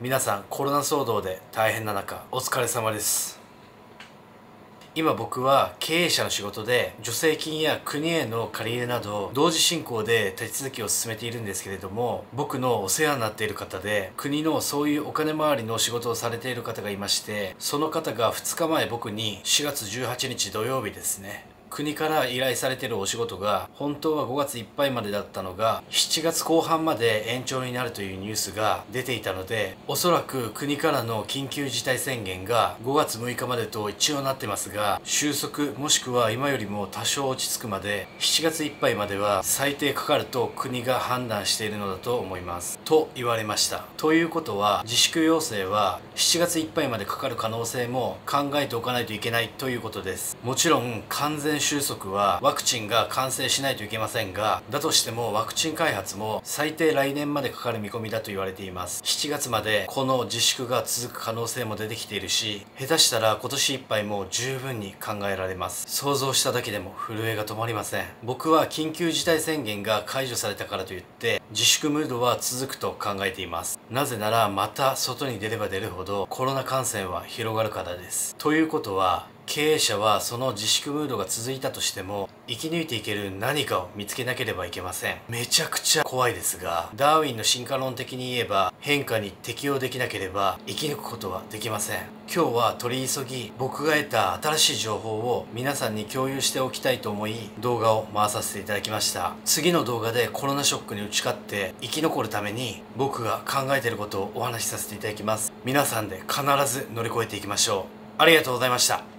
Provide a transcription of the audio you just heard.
皆さんコロナ騒動で大変な中お疲れ様です。今僕は経営者の仕事で助成金や国への借り入れなど同時進行で手続きを進めているんですけれども僕のお世話になっている方で国のそういうお金回りの仕事をされている方がいましてその方が2日前僕に4月18日土曜日ですね国から依頼されてるお仕事が本当は5月いっぱいまでだったのが7月後半まで延長になるというニュースが出ていたのでおそらく国からの緊急事態宣言が5月6日までと一応なってますが収束もしくは今よりも多少落ち着くまで7月いっぱいまでは最低かかると国が判断しているのだと思います。と言われました。ということは自粛要請は7月いっぱいまでかかる可能性も考えておかないといけないということです。もちろん完全収束はワクチンが完成しないといけませんがだとしてもワクチン開発も最低来年までかかる見込みだと言われています。7月までこの自粛が続く可能性も出てきているし下手したら今年いっぱいも十分に考えられます。想像しただけでも震えが止まりません。僕は緊急事態宣言が解除されたからといって自粛ムードは続くと考えています。なぜならまた外に出れば出るほどコロナ感染は広がるからです。ということは経営者はその自粛ムードが続いたとしても生き抜いていける何かを見つけなければいけません。めちゃくちゃ怖いですがダーウィンの進化論的に言えば変化に適応できなければ生き抜くことはできません。今日は取り急ぎ僕が得た新しい情報を皆さんに共有しておきたいと思い動画を回させていただきました。次の動画でコロナショックに打ち勝って生き残るために僕が考えていることをお話しさせていただきます。皆さんで必ず乗り越えていきましょう。ありがとうございました。